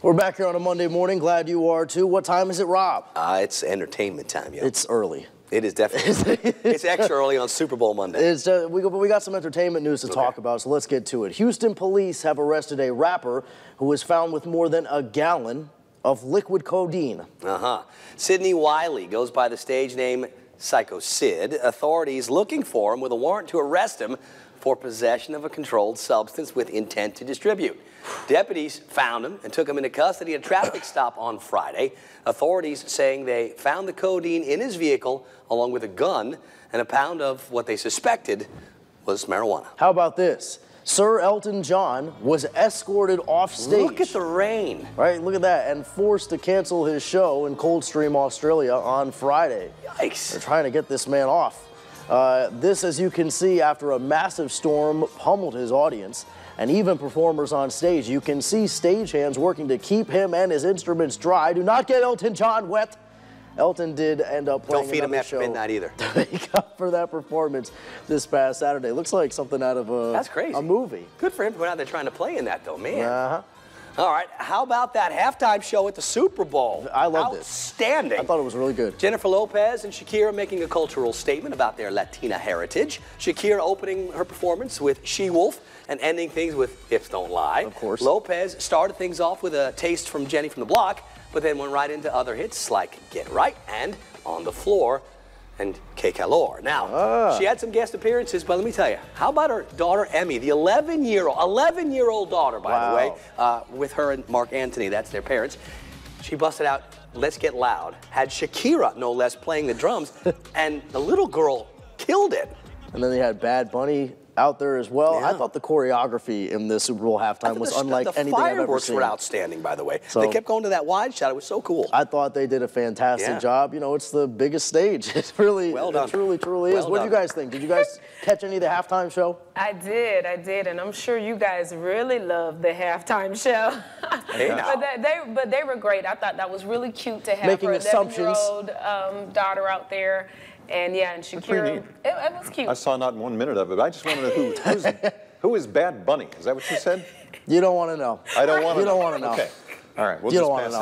We're back here on a Monday morning. Glad you are too. What time is it, Rob? Uh, it's entertainment time, yo. It's early. It is definitely. it's extra early on Super Bowl Monday. It's, uh, we, we got some entertainment news to Okay. talk about, so let's get to it. Houston police have arrested a rapper who was found with more than a gallon of liquid codeine. Uh huh. Sidney Wiley goes by the stage name Syco Sid. Authorities looking for him with a warrant to arrest him for possession of a controlled substance with intent to distribute. Deputies found him and took him into custody at a traffic stop on Friday. Authorities saying they found the codeine in his vehicle along with a gun and a pound of what they suspected was marijuana. How about this? Sir Elton John was escorted off stage. Look at the rain. Right, look at that, and forced to cancel his show in Coldstream, Australia on Friday. Yikes. They're trying to get this man off. Uh, this, as you can see, after a massive storm pummeled his audience and even performers on stage. You can see stagehands working to keep him and his instruments dry. Do not get Elton John wet. Elton did end up playing Don't feed him after midnight either. to make up for that performance this past Saturday. Looks like something out of a, That's crazy. a movie. Good for him for going out there trying to play in that, though, man. Uh-huh. All right, how about that halftime show at the Super Bowl? I loved it. Outstanding. I thought it was really good. Jennifer Lopez and Shakira making a cultural statement about their Latina heritage. Shakira opening her performance with She Wolf and ending things with Hips Don't Lie. Of course. Lopez started things off with a taste from Jenny from the Block, but then went right into other hits like Get Right and On the Floor and Que Calor. Now, Ah. she had some guest appearances, but let me tell you, how about her daughter Emme, the 11 year old, 11 year old daughter, by Wow. the way, uh, with her and Marc Anthony, that's their parents. She busted out Let's Get Loud, had Shakira, no less, playing the drums, and the little girl killed it. And then they had Bad Bunny out there as well. I thought the choreography in the Super Bowl halftime was the, unlike the anything I've ever fireworks seen. were outstanding, by the way. So- they kept going to that wide shot. It was so cool. I thought they did a fantastic Yeah. job. You know, it's the biggest stage. It really, Well done. it truly, truly is. Well What do you guys think? Did you guys catch any of the halftime show? I did, I did, and I'm sure you guys really loved the halftime show. Hey, now. but they, they, but they were great. I thought that was really cute to have Making her 11-year-old um, daughter out there, and yeah, and Shakira. pretty It, it was cute. I saw not one minute of it. but I just want to know who, who's, who is Bad Bunny? Is that what you said? You don't want to know. I don't want to. You don't want to know. Okay. All right. We'll You just don't wanna pass know.